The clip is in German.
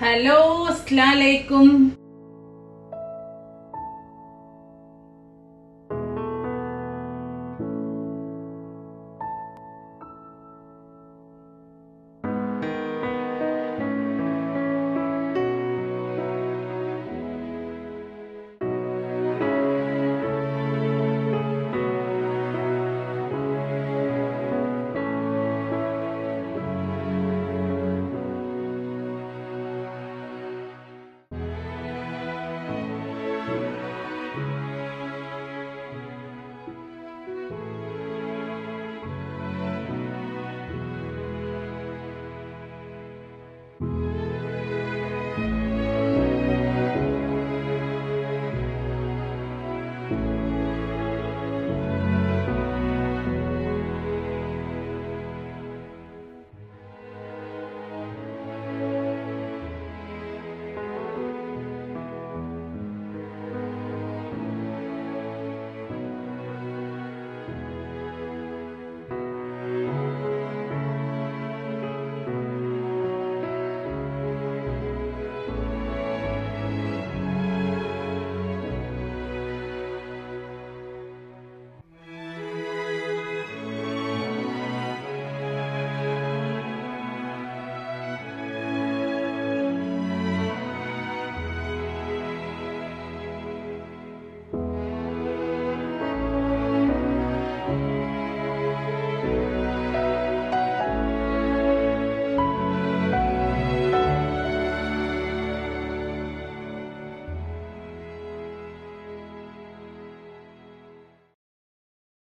ഹലോ അസ്ലാലൈക്കും